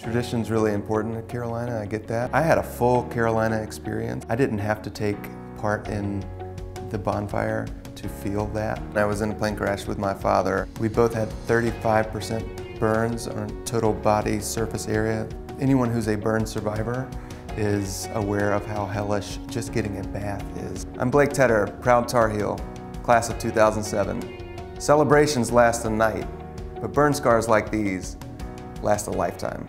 Tradition's really important at Carolina, I get that. I had a full Carolina experience. I didn't have to take part in the bonfire to feel that. I was in a plane crash with my father. We both had 35% burns on total body surface area. Anyone who's a burn survivor is aware of how hellish just getting a bath is. I'm Blake Tedder, proud Tar Heel, class of 2007. Celebrations last a night, but burn scars like these last a lifetime.